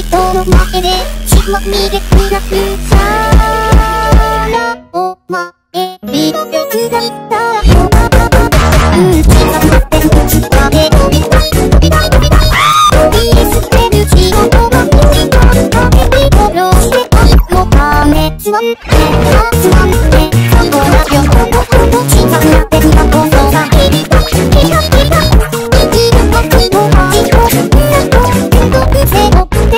人のけで血まみれ暮らさからお前見せつらいたら困るうちが待ってるうちまで飛びたい飛びたい飛びたい飛び捨てる仕事は無理だ食べて殺して愛の種つまんでつまんで